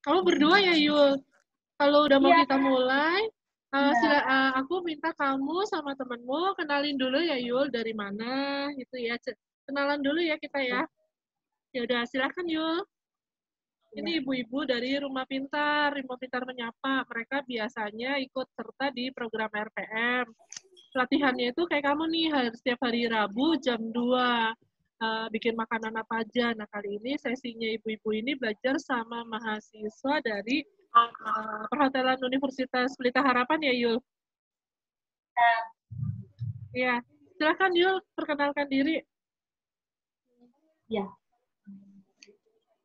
Kamu berdua ya Yul. Kalau udah mau yeah. kita mulai, uh, sila, uh, aku minta kamu sama temenmu kenalin dulu ya Yul dari mana gitu ya. Kenalan dulu ya kita ya. Ya udah silakan Yul. Ini ibu-ibu dari Rumah Pintar, Rumah Pintar Menyapa. Mereka biasanya ikut serta di program RPM. Latihannya itu kayak kamu nih, setiap hari Rabu jam 2. Uh, bikin makanan apa aja. Nah, kali ini sesinya ibu-ibu ini belajar sama mahasiswa dari uh, Perhotelan Universitas Pelita Harapan ya, Yul? Ya. Ya, silakan Yul, perkenalkan diri. Ya,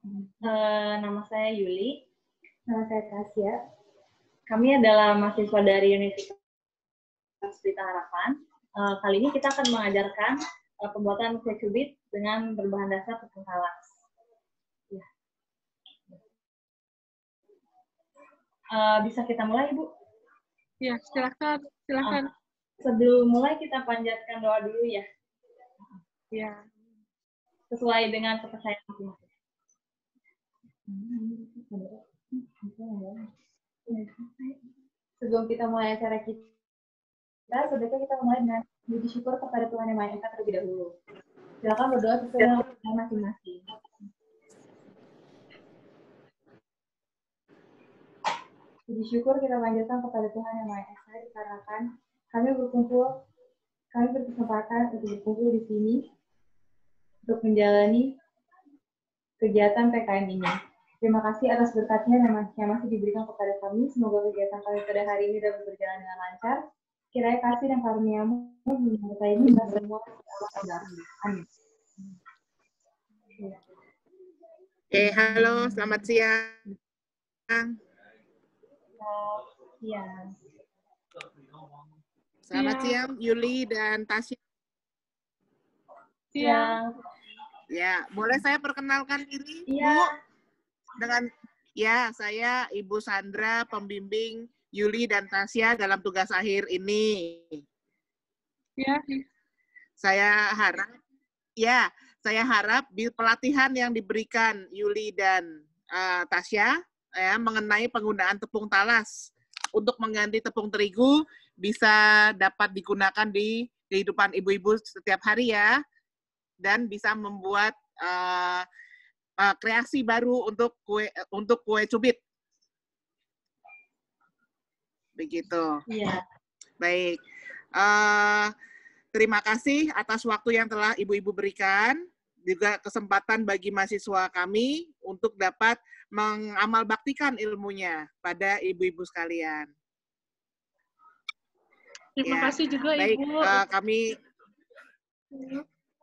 Uh, nama saya Yuli. Nama saya Tasya. Kami adalah mahasiswa dari Universitas Pelita Harapan. Uh, kali ini kita akan mengajarkan uh, pembuatan kue cubit dengan berbahan dasar tepung talas. Ya. Uh, bisa kita mulai, Bu? Ya, silakan, silakan. Uh, sebelum mulai kita panjatkan doa dulu ya. Ya. Sesuai dengan kepercayaan masing-masing. Sebelum kita mulai acara kita, sebaiknya kita mulai dengan puji syukur kepada Tuhan Yang Maha Esa terlebih dahulu. Silakan berdoa sesuai dengan masing-masing. Puji syukur kita panjatkan kepada Tuhan Yang Maha Esa dikarenakan kami berkumpul, kami berkesempatan untuk berkumpul di sini untuk menjalani kegiatan PKN ini. Terima kasih atas berkatnya yang masih diberikan kepada kami. Semoga kegiatan kami pada hari ini dapat berjalan dengan lancar. Kiranya kasih dan karuniamu menyertai kita semua. Amin. Oke, halo, selamat siang. Siang. Selamat siang, Yuli dan Tasya. Siang. Ya, boleh saya perkenalkan diri, iya. Bu? dengan ya saya Ibu Sandra pembimbing Yuli dan Tasya dalam tugas akhir ini. Ya. Saya harap ya, saya harap pelatihan yang diberikan Yuli dan uh, Tasya ya mengenai penggunaan tepung talas untuk mengganti tepung terigu bisa dapat digunakan di kehidupan ibu-ibu setiap hari ya dan bisa membuat uh, uh, kreasi baru untuk kue untuk kue cubit. Begitu. Iya. Baik. Uh, terima kasih atas waktu yang telah ibu-ibu berikan, juga kesempatan bagi mahasiswa kami untuk dapat mengamalbaktikan ilmunya pada ibu-ibu sekalian. Terima ya. kasih juga Baik, Ibu. Uh, kami.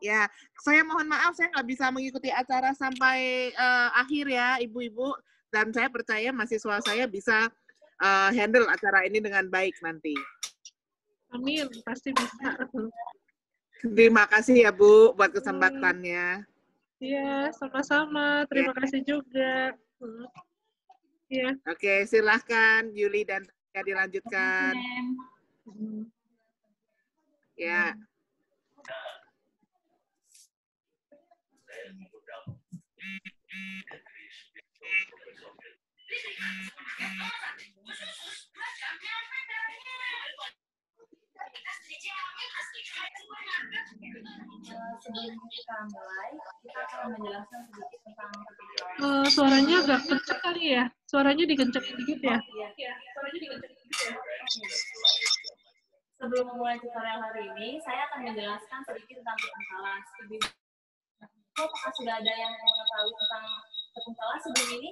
Ya, saya mohon maaf saya nggak bisa mengikuti acara sampai uh, akhir ya, ibu-ibu. Dan saya percaya mahasiswa saya bisa uh, handle acara ini dengan baik nanti. Amin, pasti bisa. Terima kasih ya Bu buat kesempatannya. Iya, sama-sama. Terima ya. kasih juga. Iya. Oke, silahkan Yuli dan ya dilanjutkan. Ya. Sebelum kita mulai, kita akan menjelaskan sedikit tentang uh, suaranya agak kencang kali ya. Suaranya dikencengin dikit ya. Iya, ya. Sebelum memulai tutorial hari ini, saya akan menjelaskan sedikit tentang tentang talas. Apakah sudah ada yang mengetahui tentang talas sebelum ini?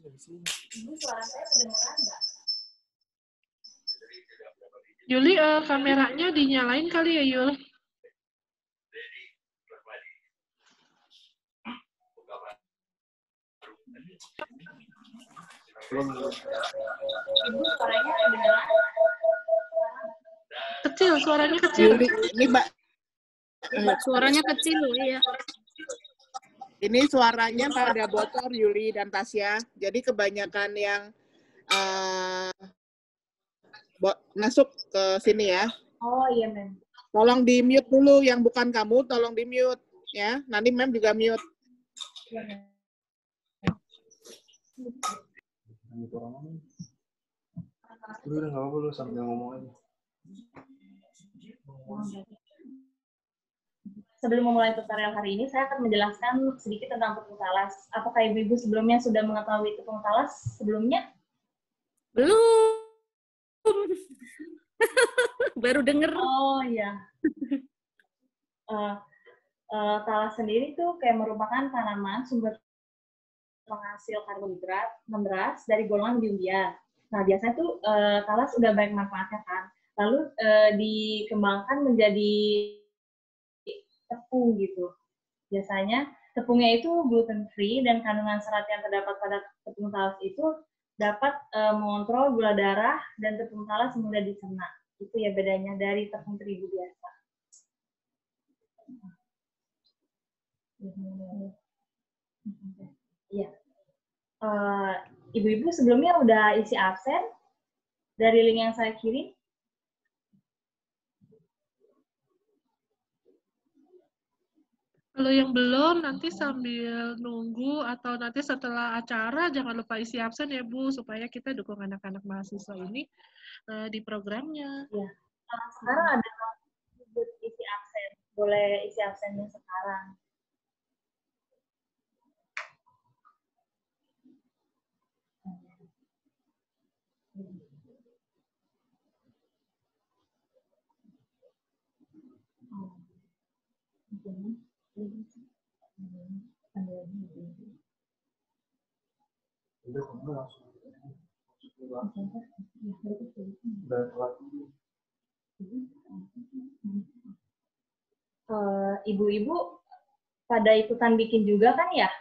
Ibu suara saya kedengeran nggak? Yuli, uh, kameranya dinyalain kali ya, Yul? Kecil, suaranya kecil. Ini, ini Mbak. Suaranya kecil, ya. Ini suaranya pada bocor Yuli dan Tasya. Jadi kebanyakan yang uh, masuk ke sini ya. Oh iya, Mem. Tolong di mute dulu yang bukan kamu, tolong di mute ya. Nanti Mem juga mute. Iya, Udah nggak apa-apa lu sambil ngomong aja. Sebelum memulai tutorial hari ini, saya akan menjelaskan sedikit tentang tepung talas. Apakah ibu-ibu sebelumnya sudah mengetahui tepung talas sebelumnya? Belum. Baru denger. Oh iya. uh, uh, talas sendiri tuh kayak merupakan tanaman sumber penghasil karbohidrat beras dari golongan bimbia. Nah biasanya tuh uh, talas udah banyak manfaatnya kan. Lalu uh, dikembangkan menjadi tepung gitu. Biasanya tepungnya itu gluten free dan kandungan serat yang terdapat pada tepung talas itu dapat uh, mengontrol gula darah dan tepung talas mudah dicerna. Itu ya bedanya dari tepung terigu biasa. Iya. Uh, Ibu-ibu sebelumnya udah isi absen dari link yang saya kirim? Kalau yang belum, nanti sambil nunggu atau nanti setelah acara, jangan lupa isi absen ya Bu, supaya kita dukung anak-anak mahasiswa ini uh, di programnya. Ya. Sekarang ada isi absen, boleh isi absennya sekarang. Uh, ibu-ibu pada ikutan bikin juga kan ya?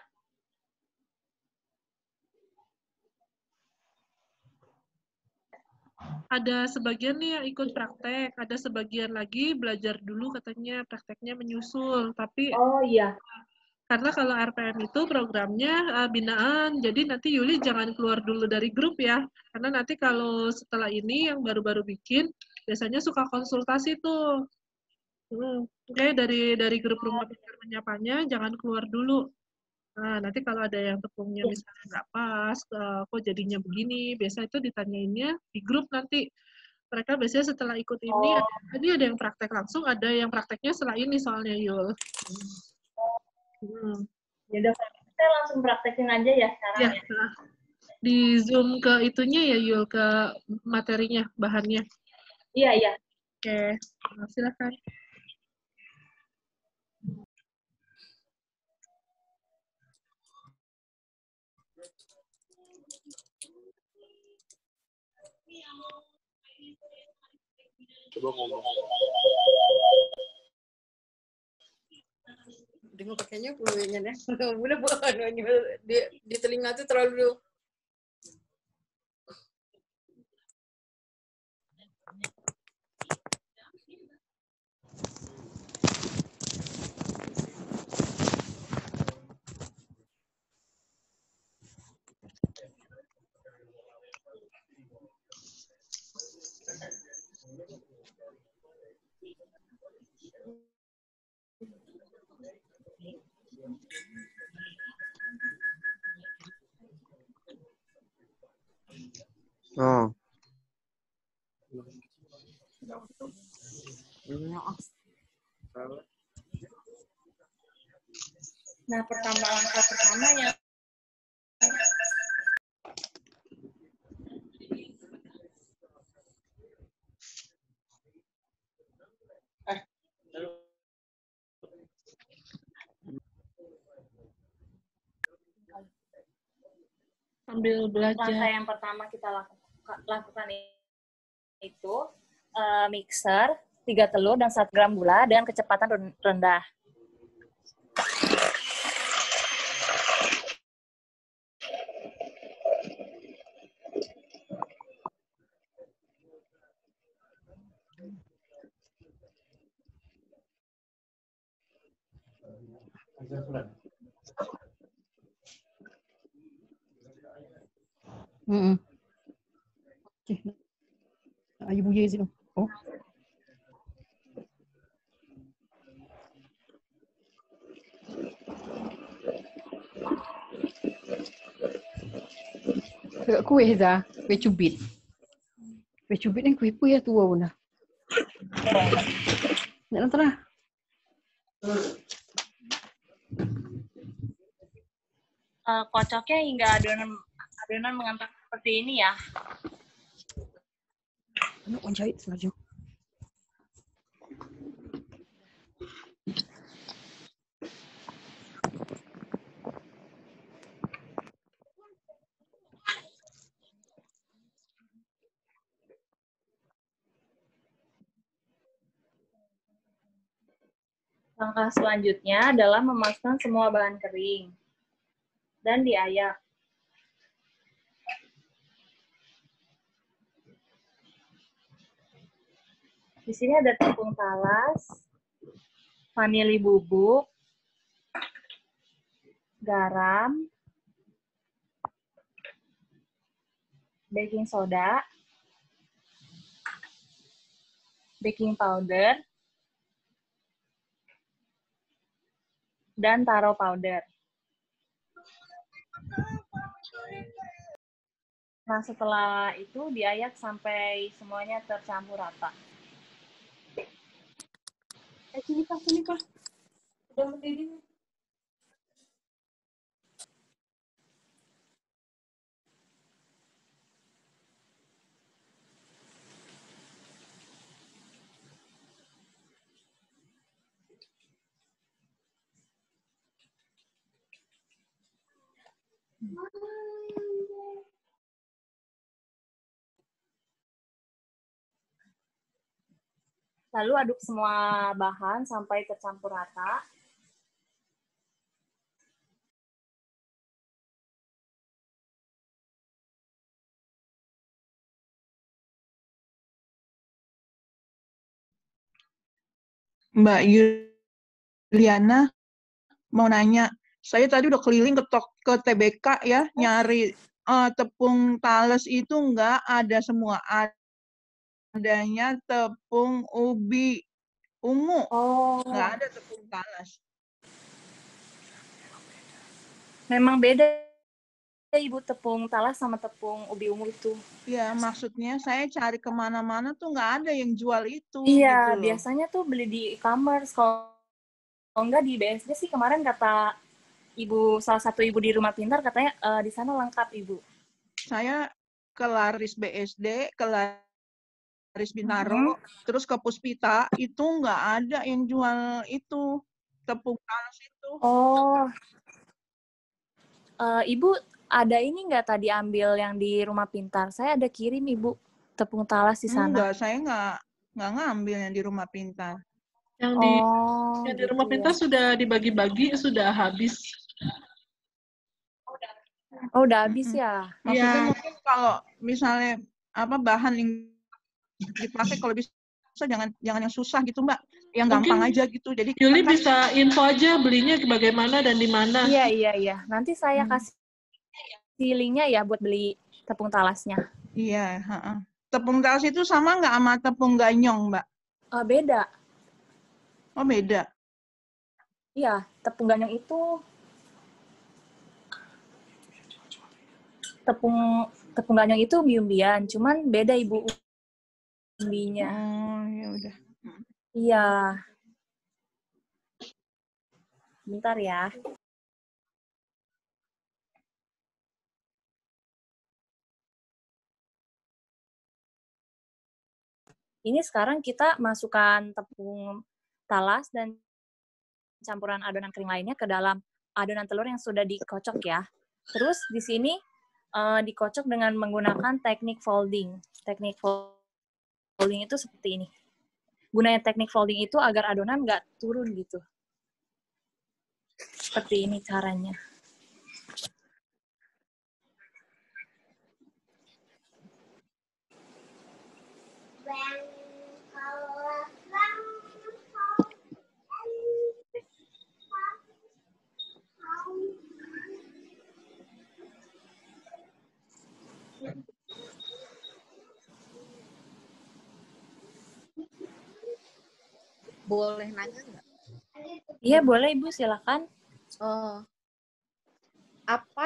Ada sebagian nih yang ikut praktek, ada sebagian lagi belajar dulu katanya prakteknya menyusul. Tapi oh iya, karena kalau RPM itu programnya uh, binaan, jadi nanti Yuli jangan keluar dulu dari grup ya. Karena nanti kalau setelah ini yang baru-baru bikin, biasanya suka konsultasi tuh. Hmm, Oke, okay, dari dari grup rumah pintar menyapanya jangan keluar dulu. Nah, nanti kalau ada yang tepungnya iya. misalnya nggak pas, uh, kok jadinya begini, biasa itu ditanyainnya di grup nanti. Mereka biasanya setelah ikut ini, oh. ada, ini ada yang praktek langsung, ada yang prakteknya setelah ini soalnya Yul. Hmm. Ya saya langsung praktekin aja ya sekarang ya. ya. Di Zoom ke itunya ya Yul, ke materinya, bahannya. Iya, iya. Oke, nah, silakan. Coba ngomong. Dengar pakainya deh. Udah bukan di, di telinga tuh terlalu Oh. Nah, pertama langkah pertama yang sambil belajar. Langkah yang pertama kita lakukan, lakukan itu uh, mixer, 3 telur dan 1 gram gula dengan kecepatan rendah. Mm -mm. bunyi-bunyi di situ. Oh. Kayak kue dah, kue cubit. Kue cubit ni kue pun ya tua pun dah. Nak nonton lah. Eh, kocoknya hingga adonan adonan mengental seperti ini ya. Nak orang jahit. Langkah selanjutnya adalah memasukkan semua bahan kering dan diayak. Di sini ada tepung talas, vanili bubuk, garam, baking soda, baking powder, dan taro powder. Nah, setelah itu diayak sampai semuanya tercampur rata. Sini kak, sini kak. Udah mendidih. Lalu aduk semua bahan sampai tercampur rata. Mbak Yuliana mau nanya, saya tadi udah keliling ke tok ke TBK ya nyari eh, tepung tales itu enggak ada semua adanya tepung ubi ungu Oh, nggak ada tepung talas. memang beda Ibu tepung talas sama tepung ubi ungu itu. Ya maksudnya saya cari ke mana-mana tuh nggak ada yang jual itu. Iya, gitu biasanya tuh beli di e-commerce. Kalau enggak di BSD sih kemarin kata ibu salah satu ibu di rumah pintar katanya eh, di sana lengkap ibu. Saya ke Laris BSD, ke Laris Bintaro, terus ke Puspita itu nggak ada yang jual itu tepung talas itu. Oh, Eh, ibu ada ini nggak tadi ambil yang di rumah pintar? Saya ada kirim ibu tepung talas di sana. Enggak, saya nggak nggak ngambil yang di rumah pintar. Yang di Oh, yang di rumah gitu ya. pintar sudah dibagi-bagi, sudah habis. Oh, udah habis ya? Maksudnya Iya. mungkin kalau misalnya apa bahan yang dipakai kalau bisa jangan jangan yang susah gitu mbak, yang Mungkin gampang aja gitu. Jadi Yuli kan bisa info aja belinya bagaimana dan di mana. Iya, iya, iya. Nanti saya Hmm. kasih linknya ya buat beli tepung talasnya. iya, heeh. tepung talas itu sama nggak sama tepung ganyong mbak? Eh, beda. Oh beda. Iya, tepung ganyong itu tepung tepung ganyong itu umbi-umbian, cuman beda ibu umbinya. Oh ya udah. Iya. Bentar ya. Ini sekarang kita masukkan tepung talas dan campuran adonan kering lainnya ke dalam adonan telur yang sudah dikocok ya. Terus di sini eh, dikocok dengan menggunakan teknik folding. Teknik folding itu seperti ini. Gunanya teknik folding itu agar adonan nggak turun gitu. Seperti ini caranya. Boleh nanya nggak? Iya, boleh Ibu, silakan. Oh, apa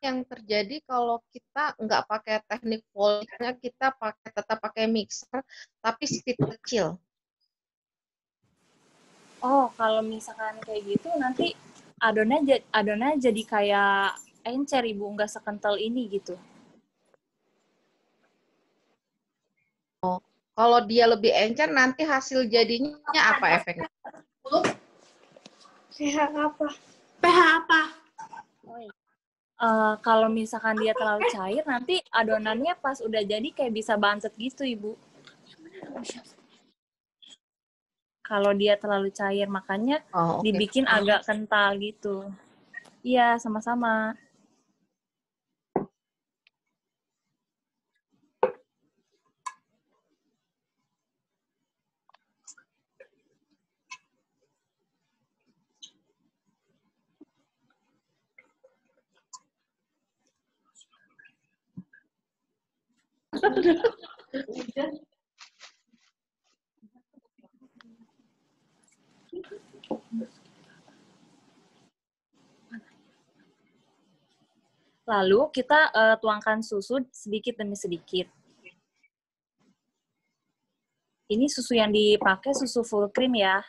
yang terjadi kalau kita nggak pakai teknik foldingnya, kita pakai tetap pakai mixer, tapi speed kecil? Oh, kalau misalkan kayak gitu nanti adonannya ja- adonannya jadi kayak encer Ibu, nggak sekental ini gitu. Oh, kalau dia lebih encer, nanti hasil jadinya apa efeknya? PH apa? PH apa? Eh, kalau misalkan dia terlalu cair, nanti adonannya pas udah jadi kayak bisa bantet gitu, Ibu. Kalau dia terlalu cair, makanya Oh, oke. dibikin agak kental gitu. Iya, sama-sama. Lalu kita eh, tuangkan susu sedikit demi sedikit. Ini susu yang dipakai susu full cream ya.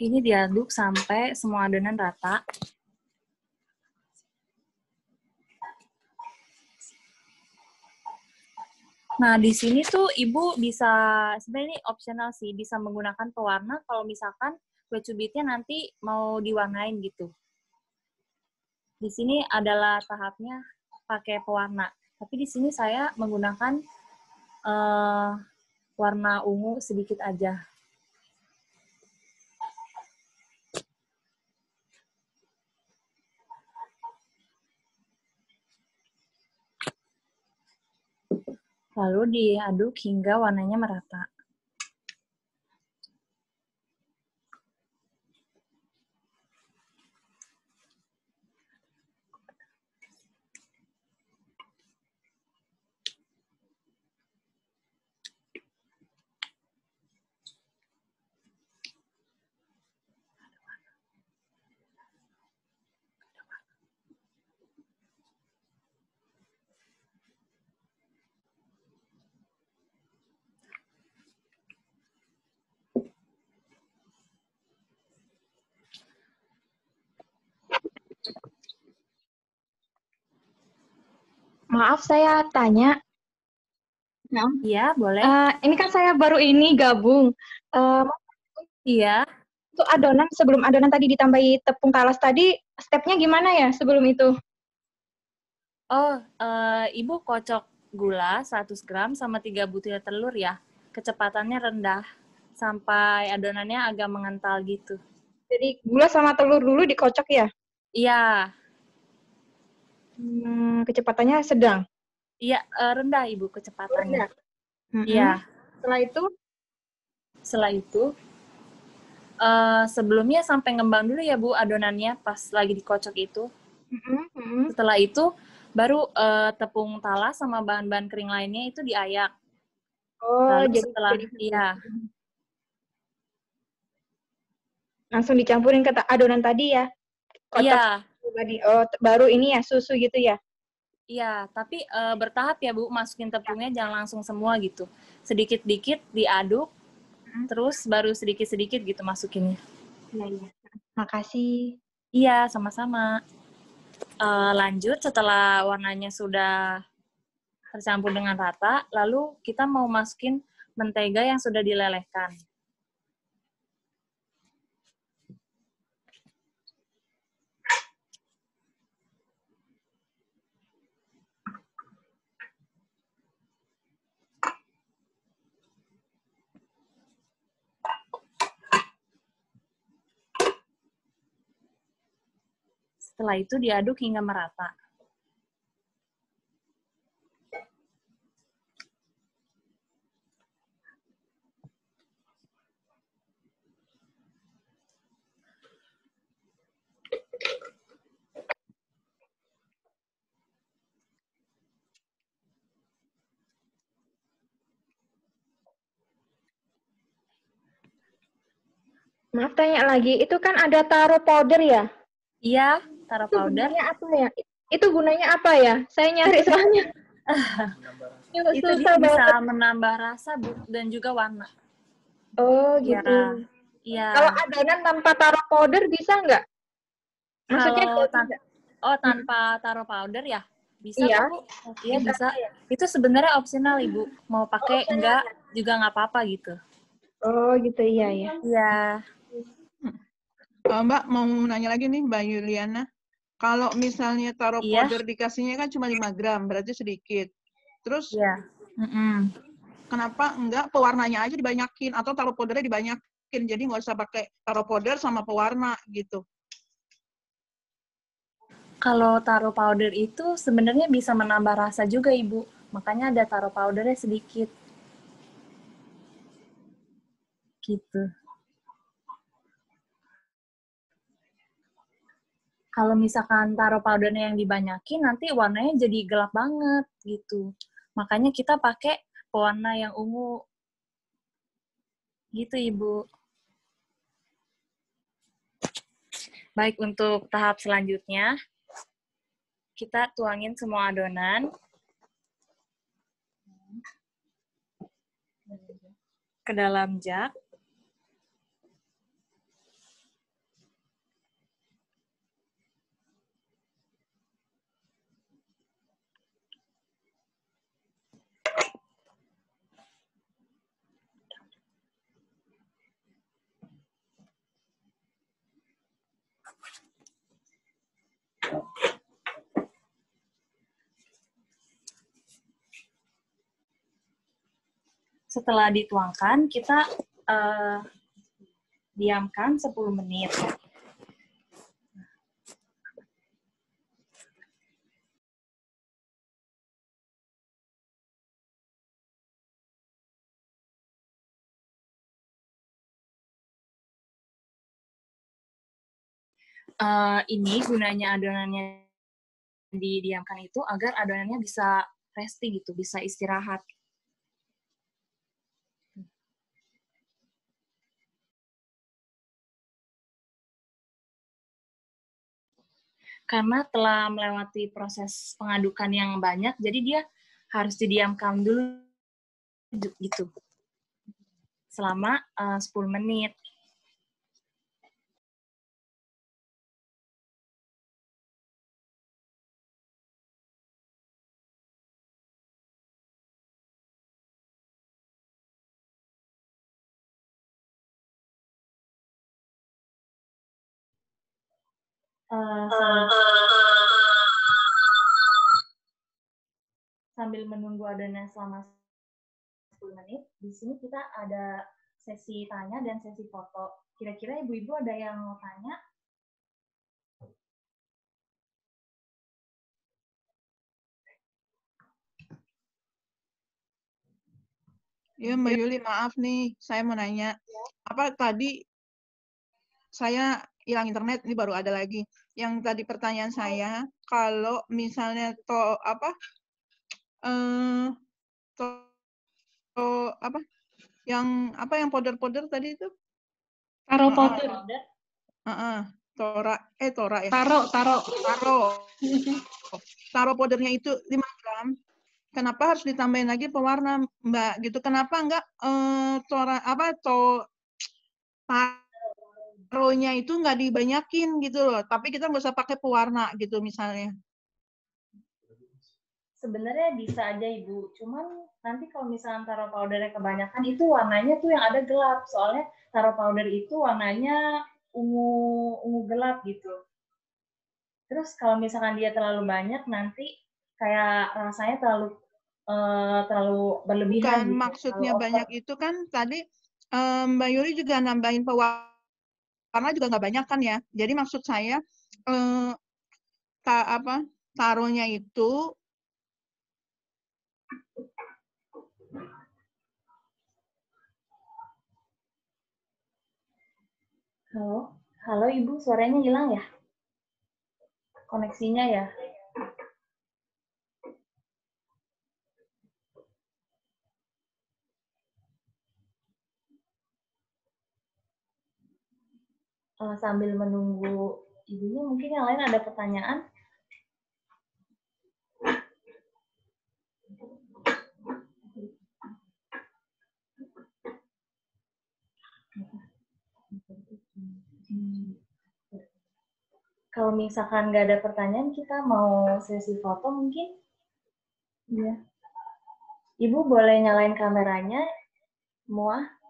Ini diaduk sampai semua adonan rata. Nah, di sini tuh Ibu bisa, sebenarnya ini optional sih, bisa menggunakan pewarna kalau misalkan kue cubitnya nanti mau diwarnain gitu. Di sini adalah tahapnya pakai pewarna. Tapi di sini saya menggunakan eh, warna ungu sedikit aja. Lalu diaduk hingga warnanya merata. Maaf saya tanya. Iya, boleh. Eh, ini kan saya baru ini gabung. Eh, Iya. untuk adonan sebelum adonan tadi ditambahi tepung talas tadi, stepnya gimana ya sebelum itu? Oh, eh, Ibu kocok gula 100 gram sama 3 butir telur ya. Kecepatannya rendah sampai adonannya agak mengental gitu. Jadi gula sama telur dulu dikocok ya? Iya, Hmm, kecepatannya sedang. iya eh, rendah Ibu kecepatannya. Rendah? Iya. Setelah itu Setelah itu eh, sebelumnya sampai ngembang dulu ya Bu adonannya pas lagi dikocok itu. Mm-mm. Setelah itu baru eh, tepung talas sama bahan-bahan kering lainnya itu diayak. Oh, Lalu jadi, setelah jadi iya, langsung dicampurin ke ta- adonan tadi ya. Kocok iya, tadi. Oh, baru ini ya susu gitu ya. iya, tapi eh, bertahap ya Bu, masukin tepungnya jangan langsung semua gitu. Sedikit-dikit diaduk, terus baru sedikit-sedikit gitu masukinnya. Iya, iya. Makasih. Iya, sama-sama. Eh, lanjut setelah warnanya sudah tercampur dengan rata, lalu kita mau masukin mentega yang sudah dilelehkan. Setelah itu diaduk hingga merata. Maaf tanya lagi, itu kan ada taro powder ya? Iya, taruh Itu powder. gunanya apa ya? Itu gunanya apa ya? Saya nyari soalnya. Itu dia bisa banget. menambah rasa Bu, dan juga warna. Oh, Iya. gitu. Iya. Kalau adonan tanpa taro powder bisa nggak? Maksudnya Kalau tan- nggak? oh tanpa taruh powder ya? Bisa Iya. Bu. Iya Bisa bisa. Itu sebenarnya opsional Ibu. Mau pakai enggak juga nggak apa-apa gitu. Oh, gitu iya ya. Iya. Eh, Mbak mau nanya lagi nih Mbak Yuliana. Kalau misalnya taruh Iya. powder dikasihnya kan cuma 5 gram, berarti sedikit. Terus Iya. Mm-mm. kenapa enggak pewarnanya aja dibanyakin atau taruh powdernya dibanyakin jadi nggak usah pakai taruh powder sama pewarna gitu. Kalau taruh powder itu sebenarnya bisa menambah rasa juga, Ibu. Makanya ada taruh powdernya sedikit. Gitu. Kalau misalkan taruh powdernya yang dibanyakin, nanti warnanya jadi gelap banget gitu. Makanya kita pakai pewarna yang ungu. Gitu, Ibu. Baik, untuk tahap selanjutnya, kita tuangin semua adonan ke dalam jug. Setelah dituangkan, kita eh, diamkan 10 menit. Eh, ini gunanya adonannya didiamkan itu agar adonannya bisa resting gitu, bisa istirahat. Karena telah melewati proses pengadukan yang banyak, jadi dia harus didiamkan dulu gitu. Selama eh, 10 menit. Eh, sambil, sambil menunggu adonan selama 10 menit, di sini kita ada sesi tanya dan sesi foto. Kira-kira ibu-ibu ada yang mau tanya? Ya Mbak Yuli, maaf nih, saya mau nanya. Apa tadi saya hilang internet ini baru ada lagi. Yang tadi pertanyaan saya, kalau misalnya to apa eh to, to apa yang apa yang powder-powder tadi itu? Taro powder. Heeh. Tora eh tora ya. Taro, taro. Taro. Taro powdernya itu 5 gram. Kenapa harus ditambahin lagi pewarna, Mbak? Gitu. Kenapa enggak eh tora apa to taruhnya itu nggak dibanyakin gitu loh. Tapi kita nggak usah pakai pewarna gitu misalnya. Sebenarnya bisa aja ibu, cuman nanti kalau misalnya taruh powdernya kebanyakan itu warnanya tuh yang ada gelap. Soalnya taruh powder itu warnanya ungu ungu gelap gitu. Terus kalau misalkan dia terlalu banyak nanti kayak rasanya terlalu eh, terlalu berlebihan. Bukan gitu. maksudnya Terlalu over. banyak itu kan tadi eh, Mbak Yuri juga nambahin pewarna juga nggak banyak kan ya. Jadi maksud saya eh, ta, apa taruhnya itu Halo, halo ibu, suaranya hilang ya? Koneksinya ya? Eh, sambil menunggu ibunya, mungkin yang lain ada pertanyaan? Kalau misalkan nggak ada pertanyaan, kita mau sesi foto mungkin? Iya. Ibu boleh nyalain kameranya, semua?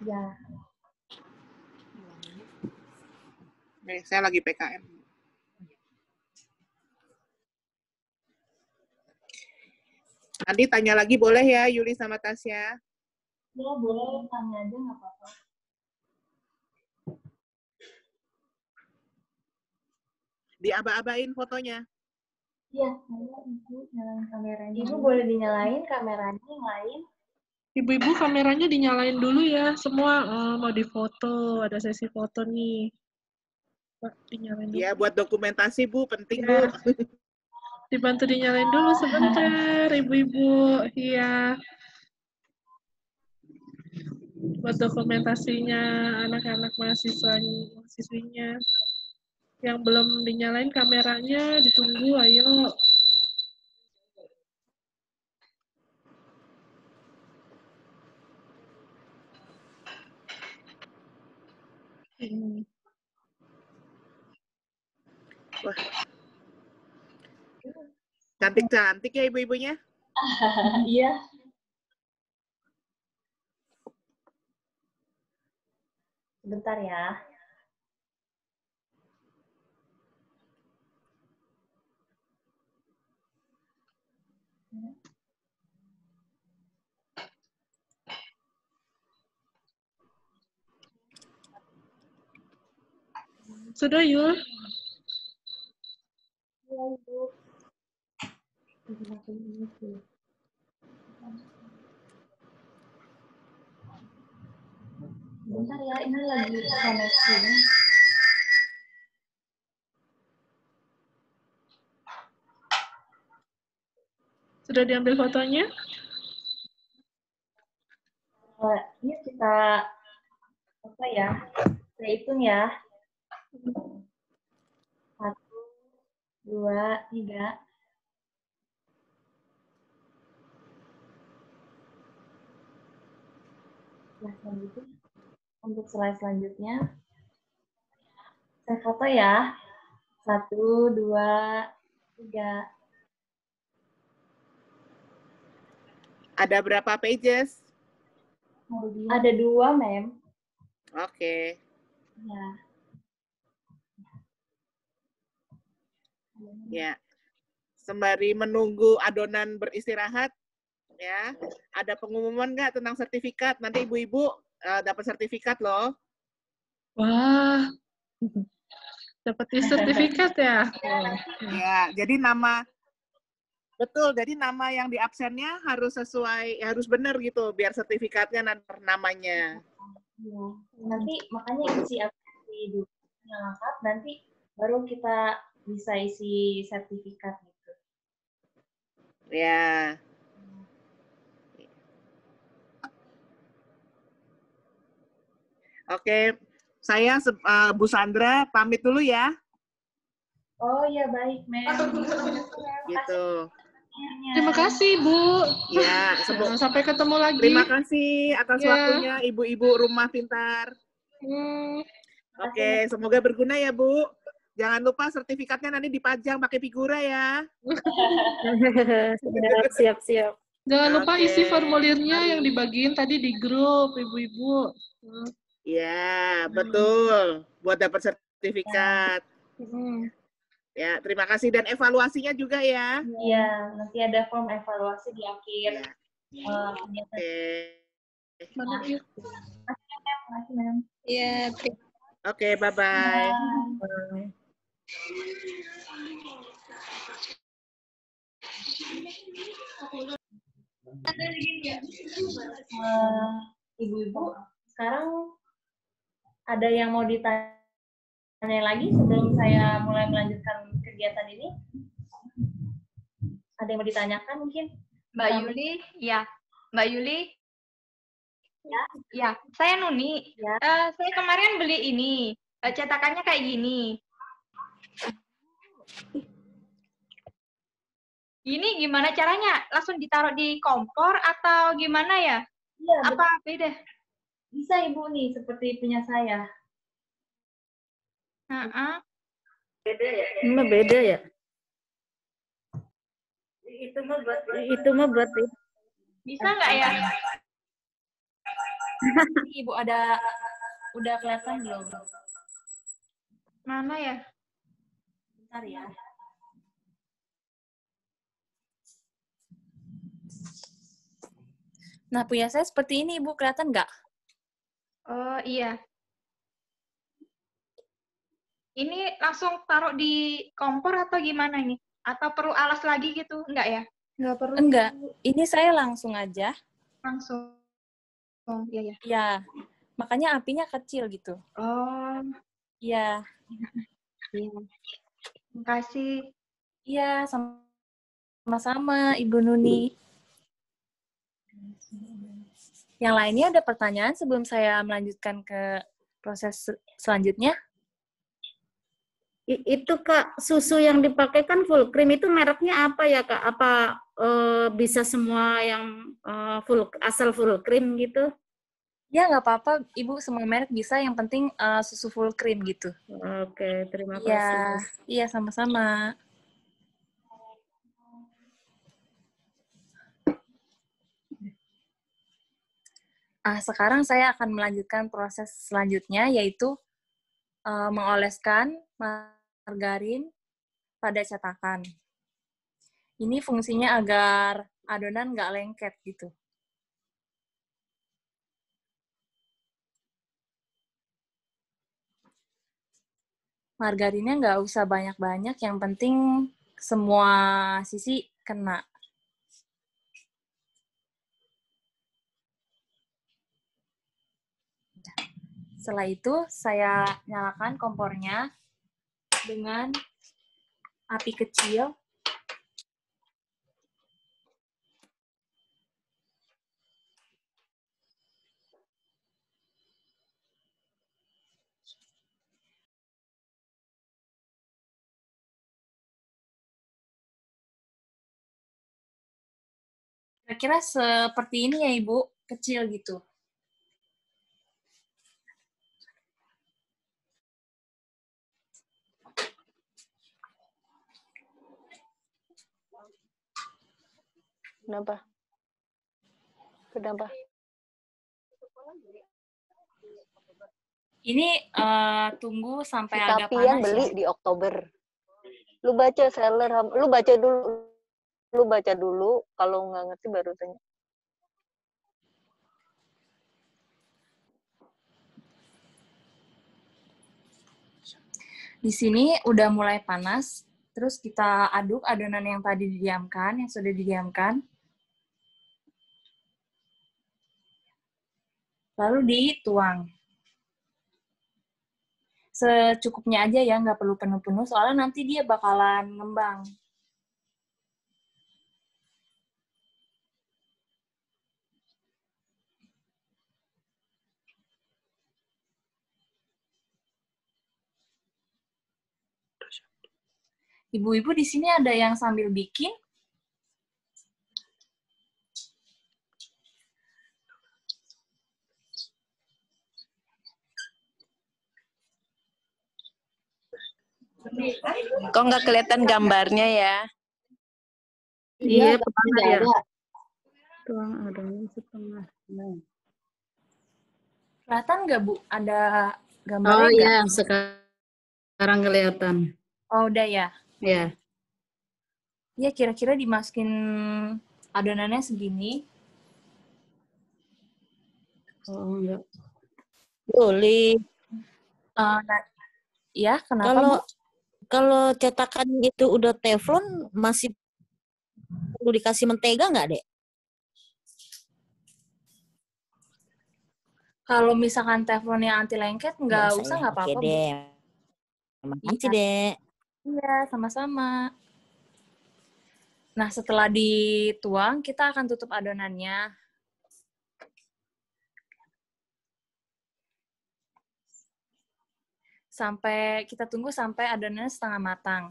Ya. Nih, saya lagi PKM. Nanti tanya lagi boleh ya Yuli sama Tasya? Ya, boleh tanya aja nggak apa-apa. Diaba-abain fotonya. Iya, saya ibu nyalain kameranya. Ibu boleh dinyalain kameranya yang lain. Ibu-ibu kameranya dinyalain dulu ya. Semua eh, mau difoto, ada sesi foto nih. Pak, dinyalain dulu. Ya, buat dokumentasi Bu, penting Ya. Bu. Dibantu dinyalain dulu sebentar, ibu-ibu. Iya. Buat dokumentasinya anak-anak mahasiswa mahasiswinya. Yang belum dinyalain kameranya, ditunggu, ayo. Wah. Cantik-cantik ya ibu-ibunya. Iya. Sebentar ya. Sudah, Yul? Ibu. Bentar ya, ini lagi koneksi. Sudah diambil fotonya? Eh, ini kita apa ya? Saya hitung ya. Satu, dua, tiga. Nah, selanjutnya untuk slide selanjutnya saya foto ya. Satu, dua, tiga. Ada berapa pages? Ada dua, mem. Oke. Ya. Ya. Sembari menunggu adonan beristirahat, ya, ada pengumuman nggak tentang sertifikat? Nanti ibu-ibu eh, dapat sertifikat loh. Wah, dapat sertifikat ya? Ya, jadi nama Betul, jadi nama yang di absennya harus sesuai, harus benar gitu, biar sertifikatnya nanti namanya. Iya. Nanti makanya isi aplikasi dulu yang lengkap, nanti baru kita bisa isi sertifikat gitu. Ya. Oke, saya eh, Bu Sandra pamit dulu ya. Oh iya baik, Mem. Gitu. Terima kasih, Bu. Ya, Sampai ketemu lagi. Terima kasih atas Ya. waktunya Ibu-ibu Rumah Pintar. Hmm. Oke, semoga berguna ya, Bu. Jangan lupa sertifikatnya nanti dipajang pakai figura ya. siap, siap, siap. Jangan lupa isi formulirnya yang dibagiin tadi di grup, Ibu-ibu. Hmm. Ya, betul. Buat dapat sertifikat. Hmm. Ya, terima kasih dan evaluasinya juga ya. Iya, nanti ada form evaluasi di akhir kegiatan. Oke. Yuk? Terima kasih, Mem. Iya, Oke, bye-bye. Ibu-ibu, sekarang ada yang mau ditanya lagi sebelum saya mulai melanjutkan kegiatan ini? Ada yang mau ditanyakan mungkin? Mbak Yuli, ya. Mbak Yuli. Ya, ya. Saya Nuni. Eh, saya kemarin beli ini. Eh, cetakannya kayak gini. Ini gimana caranya? Langsung ditaruh di kompor atau gimana ya? Iya, Apa beda? Bisa Ibu nih, seperti punya saya. Heeh. Beda ya? Ini beda ya? Itu mah buat itu mah buat Bisa nggak ya? Ibu ada udah kelihatan belum? Mana ya? Bentar ya. Nah, punya saya seperti ini, Ibu. Kelihatan nggak? Oh iya. Ini langsung taruh di kompor atau gimana ini? Atau perlu alas lagi gitu? Enggak ya? Enggak perlu. Enggak. Ini saya langsung aja. Langsung. Oh, iya ya. Ya. Makanya apinya kecil gitu. Oh, Iya. iya. Terima kasih. Iya, sama-sama Ibu Nuni. Yang lainnya ada pertanyaan sebelum saya melanjutkan ke proses se- selanjutnya? Itu Kak, susu yang dipakai kan full cream itu mereknya apa ya Kak? Apa eh, bisa semua yang eh, full asal full cream gitu? Ya, nggak apa-apa. Ibu semua merek bisa, yang penting eh, susu full cream gitu. Oke, terima Iya, kasih. iya sama-sama. Ah, sekarang saya akan melanjutkan proses selanjutnya, yaitu eh, mengoleskan margarin pada cetakan. Ini fungsinya agar adonan nggak lengket gitu. Margarinnya nggak usah banyak-banyak, yang penting semua sisi kena. Setelah itu, saya nyalakan kompornya dengan api kecil. Kira-kira seperti ini ya, Ibu, kecil gitu. Kenapa? Kenapa? Ini eh, tunggu sampai Si agak panas beli ya. di Oktober. Lu baca seller, lu baca dulu, lu baca dulu. Kalau nggak ngerti baru tanya. Di sini udah mulai panas, Terus kita aduk adonan yang tadi didiamkan, yang sudah didiamkan. Lalu dituang. Secukupnya aja ya, nggak perlu penuh-penuh, soalnya nanti dia bakalan ngembang. Ibu-ibu di sini ada yang sambil bikin? Kok nggak kelihatan gambarnya ya? Iya, ya. ada. Tuang adonan setengah. Kelihatan nggak, Bu? Ada Oh gambarnya iya, nggak? sekarang kelihatan. Oh, udah ya? Ya. Ya, kira-kira dimasukin adonannya segini. Oh enggak. Yuli, Eh, nah, ya, kenapa, kalau Bu? kalau cetakan itu udah teflon masih perlu dikasih mentega nggak, Dek? Kalau misalkan teflon yang anti lengket, nggak usah, nggak Oke apa-apa, Bu. deh. Terima kasih, Iya. Dek. Iya, sama-sama. Nah, setelah dituang, kita akan tutup adonannya. Sampai kita tunggu sampai adonannya setengah matang.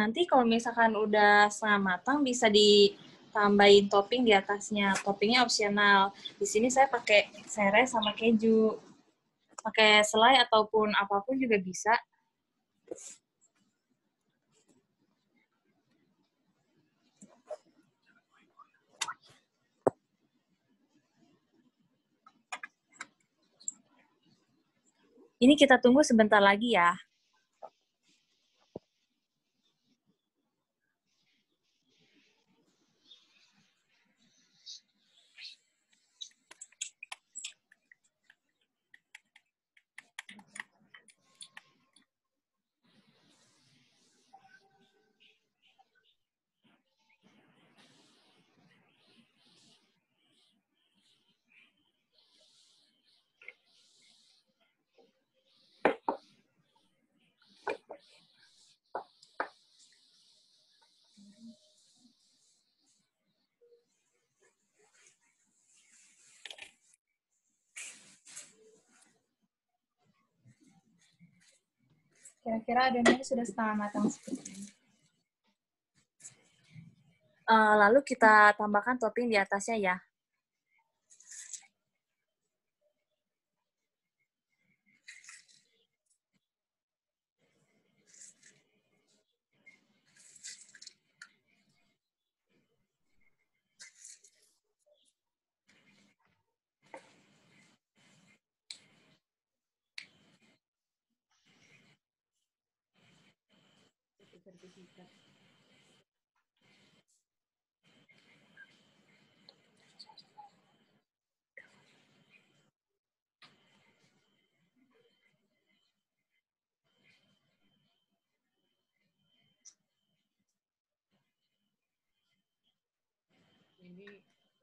Nanti kalau misalkan udah setengah matang bisa ditambahin topping di atasnya. Toppingnya opsional. Di sini saya pakai serai sama keju. Pakai selai ataupun apa pun juga bisa. Ini kita tunggu sebentar lagi ya. Kira-kira adonannya sudah setengah matang seperti ini. Eh, lalu kita tambahkan topping di atasnya ya.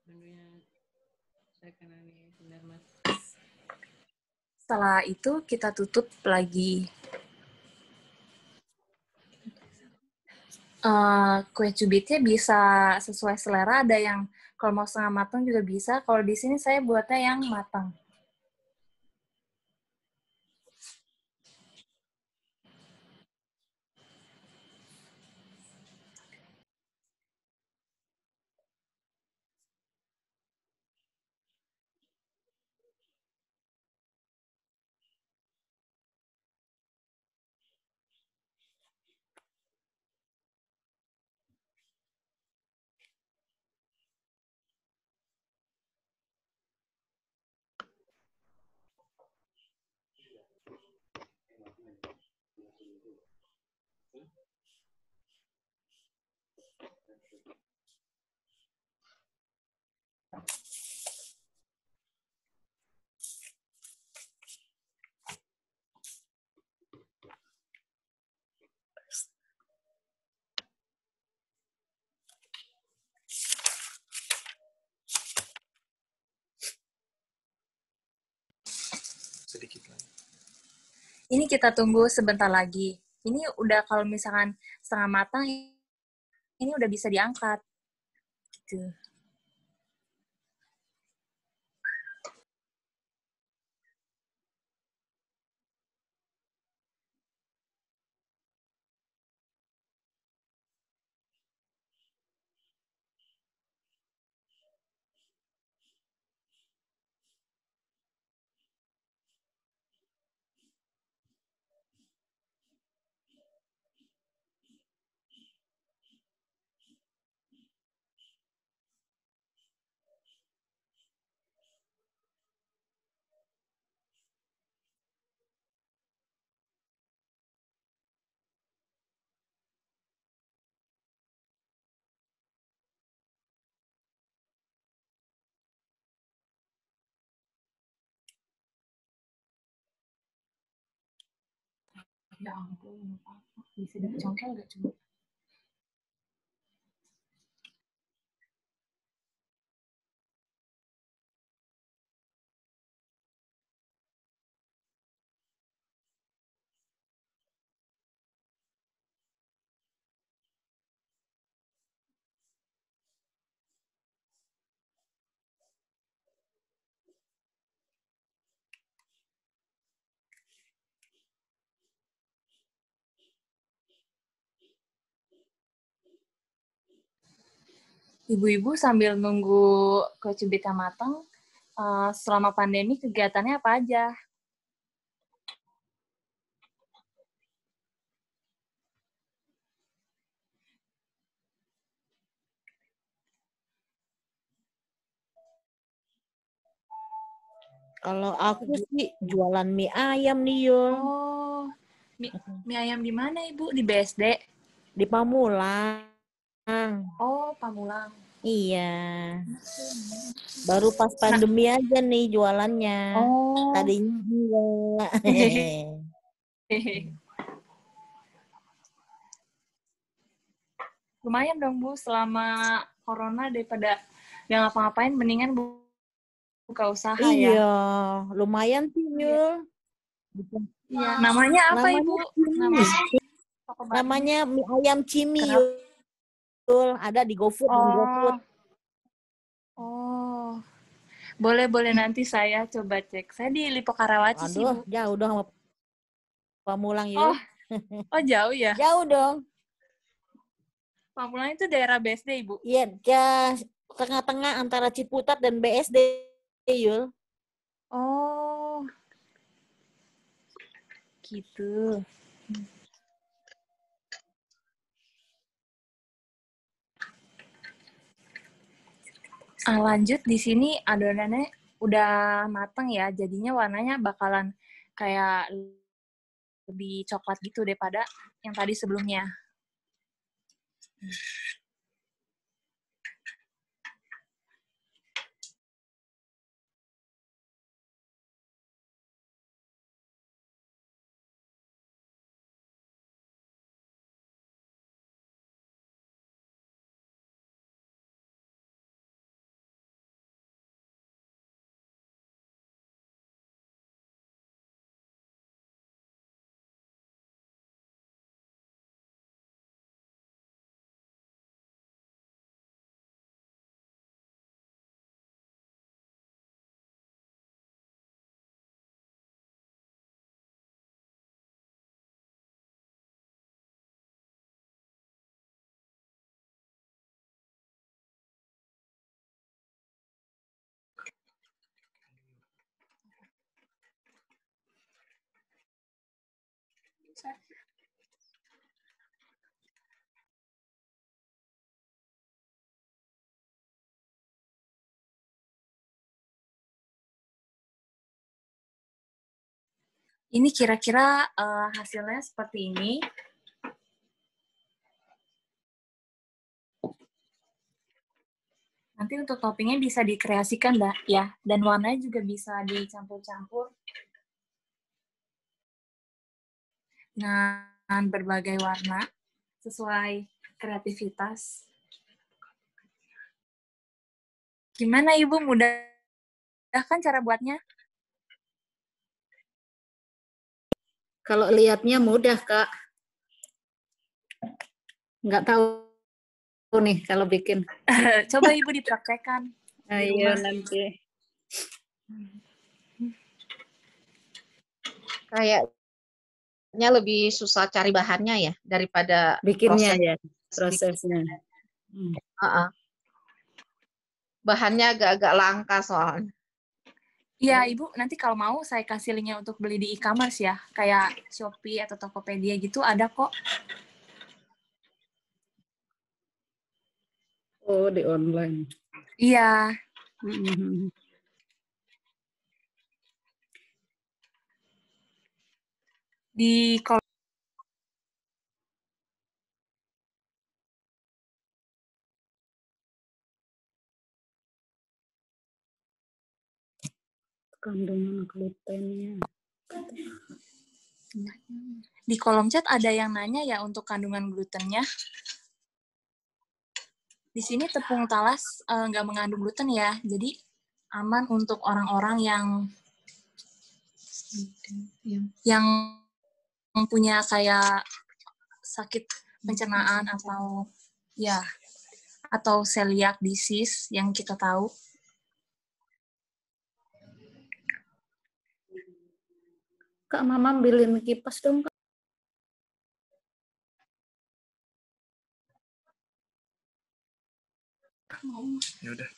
Menunya saya kenal nih, benar mas. Setelah itu kita tutup lagi. Eh, kue cubitnya bisa sesuai selera. Ada yang kalau mau setengah matang juga bisa. Kalau di sini saya buatnya yang matang. Ini kita tunggu sebentar lagi. Ini udah kalau misalkan setengah matang, ini udah bisa diangkat. Gitu. Ya ampun, apa? Bisa congkel nggak Ibu-ibu sambil nunggu kue cubitnya matang, eh, selama pandemi kegiatannya apa aja? Kalau aku sih jualan mie ayam nih, Yul. Oh, mie, mie ayam di mana Ibu? Di BSD? Di Pamulang. Oh, Pamulang. Iya. Baru pas pandemi aja nih jualannya. Oh. Tadinya enggak. Lumayan dong Bu, selama corona daripada nggak ngapa-ngapain, mendingan Bu buka usaha ya. iya, lumayan sih, Yul. Iya. Namanya apa Namanya Ibu? Namanya? Namanya mie ayam cimi? Yul. Ada di GoFood dan GoFood. Oh. Boleh, boleh nanti saya coba cek. Saya di Lipo Karawaci sih, Aduh, Bu. jauh dong sama Pamulang, Yul. Oh, oh jauh ya? Jauh dong. Pamulang itu daerah BSD, Ibu? Iya, ya, tengah-tengah antara Ciputat dan BSD, Yul. Oh. Gitu. Ah, lanjut di sini adonannya udah mateng ya, jadinya warnanya bakalan kayak lebih coklat gitu daripada yang tadi sebelumnya. Ini kira-kira eh, hasilnya seperti ini. Nanti untuk toppingnya bisa dikreasikan ya, dan warnanya juga bisa dicampur-campur dengan berbagai warna sesuai kreativitas. Gimana Ibu, mudah kan cara buatnya? Kalau lihatnya mudah, Kak. Nggak tahu nih kalau bikin. Coba Ibu dipraktekkan. di Ayo rumah. nanti. Kayaknya lebih susah cari bahannya ya daripada Bikinnya proses ya, prosesnya. Hmm. Heeh. Bahannya agak-agak langka soalnya. Iya, Ibu, nanti kalau mau saya kasih linknya untuk beli di e-commerce ya. Kayak Shopee atau Tokopedia gitu ada kok. Oh, di online. Iya. Mhm. Di Kandungan glutennya. di kolom chat ada yang nanya ya untuk kandungan glutennya. Di sini tepung talas eh, nggak mengandung gluten ya, jadi aman untuk orang-orang yang yang punya kayak sakit pencernaan atau ya atau celiac disease yang kita tahu. Kak, Mama ambilin kipas dong, Kak. Ya udah.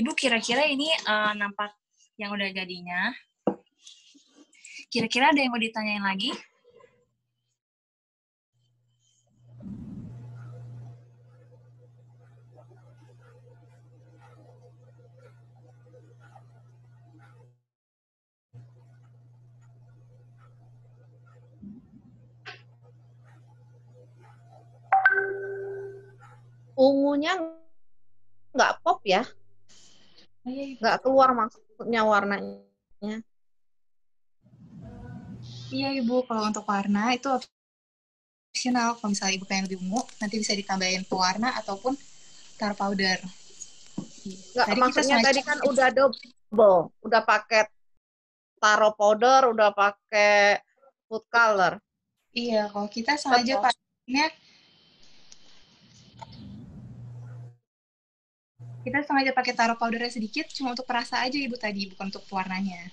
Ibu kira-kira ini eh, nampak yang udah jadinya. Kira-kira ada yang mau ditanyain lagi? Ungunya nggak pop ya? Nggak keluar maksudnya warnanya. Iya Ibu, kalau untuk warna itu optional. Kalau misalnya Ibu pengen lebih ungu, nanti bisa ditambahin pewarna ataupun tar powder. Nggak, Tadi maksudnya tadi kan udah double, udah pakai taro powder, udah pakai food color. Iya, kalau kita sengaja pakainya kita sengaja pakai taruh powdernya sedikit cuma untuk perasa aja ibu tadi bukan untuk pewarnanya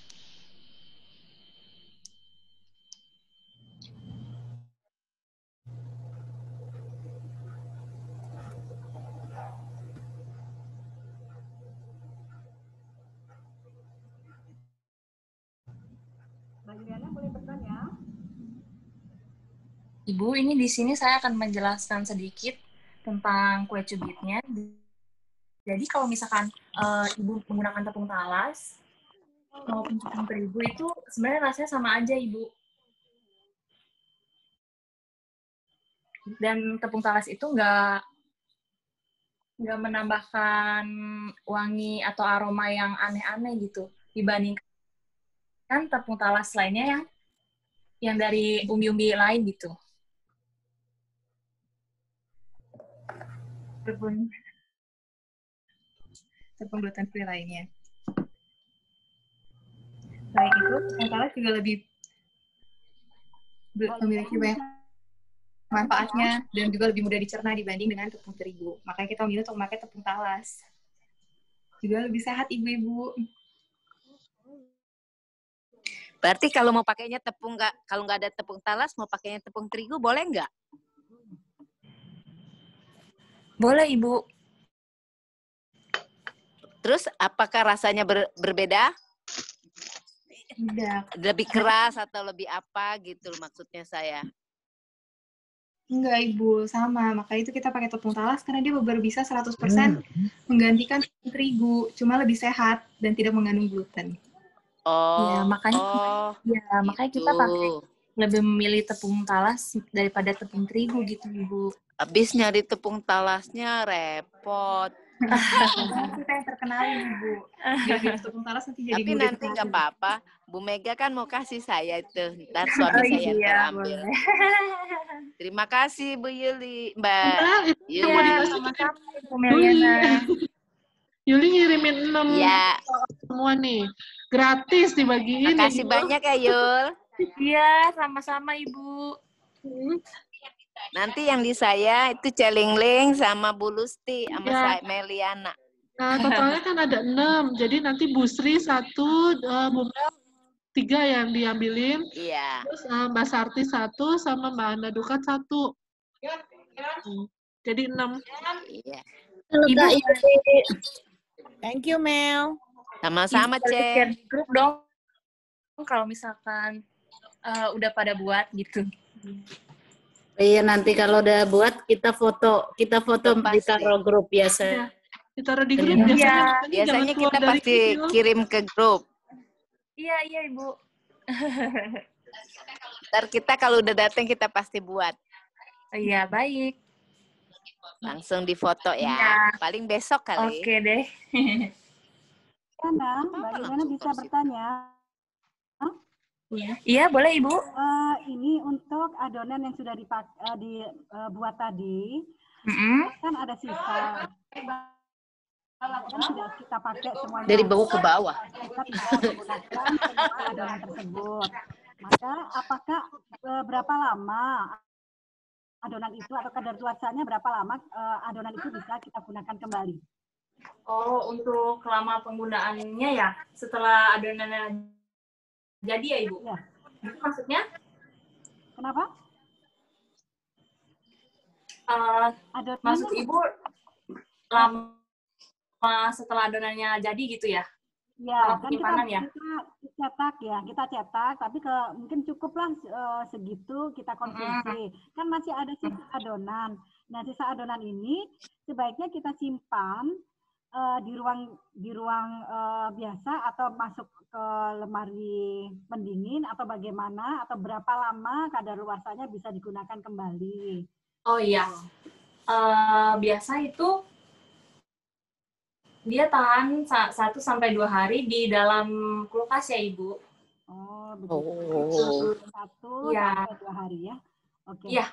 Ibu, ini di sini saya akan menjelaskan sedikit tentang kue cubitnya. Jadi kalau misalkan eh, Ibu menggunakan tepung talas maupun tepung terigu itu sebenarnya rasanya sama aja, Ibu. Dan tepung talas itu nggak nggak menambahkan wangi atau aroma yang aneh-aneh gitu dibandingkan tepung talas lainnya yang yang dari umbi-umbi lain gitu. Tepung gluten free lainnya selain itu talas juga lebih memiliki banyak manfaatnya dan juga lebih mudah dicerna dibanding dengan tepung terigu makanya kita memilih untuk memakai tepung talas juga lebih sehat ibu-ibu Berarti kalau mau pakainya tepung nggak kalau nggak ada tepung talas mau pakainya tepung terigu boleh nggak? Boleh, Ibu. Terus apakah rasanya ber- berbeda? tidak Lebih keras atau lebih apa gitu maksudnya saya. Enggak, Ibu. Sama. Maka itu kita pakai tepung talas karena dia benar bisa 100% menggantikan tepung terigu. Cuma lebih sehat dan tidak mengandung gluten. Oh, Ya, makanya oh, ya, makanya kita gitu. pakai lebih memilih tepung talas daripada tepung terigu gitu, Ibu. Habis nyari tepung talasnya repot. Kita yang terkenalin tepung talas nanti jadi Tapi nanti nggak apa-apa. Bu Mega kan mau kasih saya itu. Ntar suami Oh saya iya, terambil. boleh. Terima kasih Bu Yuli, Mbak Yuli. dikasih sama-sama Ibu Yuli. Meliana. Yuli ngirimin 6 Ya. semua nih. Gratis dibagiin ya, Makasih Yul. banyak ya Yul. Iya, sama-sama Ibu. Nanti yang di saya itu Celingling sama Bu Lusti sama Ya. saya Meliana. Nah, totalnya kan ada 6. Jadi nanti Bu Sri satu, eh, Bu Mel tiga yang diambilin. Iya. Terus eh, Mbak Sarti satu sama Mbak Anda Dukat satu. Hmm. Jadi 6. Iya. Ibu, Thank you, Mel. Sama-sama, Cek. share di grup dong. Kalau misalkan eh, udah pada buat gitu. Iya nanti kalau udah buat kita foto kita foto ditaruh grup biasa. Ditaruh di grup Iya. biasanya. makanya Biasanya jangan keluar kita pasti video. kirim ke grup. Iya, iya Ibu. Ntar kita kalau udah datang kita pasti buat. Iya, baik. Langsung difoto ya. Iya. Paling besok kali. Oke deh. Karena Mbak Liliana bisa bertanya. Iya, boleh Ibu. Eh, ini untuk adonan yang sudah dipak, eh, dibuat tadi, Mm-mm. kan ada sisa. Kan tidak kita pakai semuanya. Dari bawah ke bawah. Kita tidak menggunakan semua adonan tersebut. Maka apakah eh, berapa lama adonan itu atau kadaluarsanya berapa lama eh, adonan itu bisa kita gunakan kembali? Oh, untuk lama penggunaannya ya setelah adonannya jadi ya Ibu? Iya. Itu maksudnya? Kenapa? eh, Adonan maksud Ibu lama setelah adonannya jadi gitu ya? Ya, kan kita, ya? kita cetak ya, kita cetak, tapi ke mungkin cukuplah eh, segitu kita konsumsi. Kan masih ada sisa adonan. Nah, sisa adonan ini sebaiknya kita simpan eh, di ruang di ruang eh, biasa atau masuk ke lemari pendingin atau bagaimana atau berapa lama kadaluarsanya bisa digunakan kembali. Oh iya. Eh, biasa itu dia tahan 1 sampai 2 hari di dalam kulkas ya, Ibu. Oh, begitu. Satu Iya. sampai dua hari ya. Oke. Iya.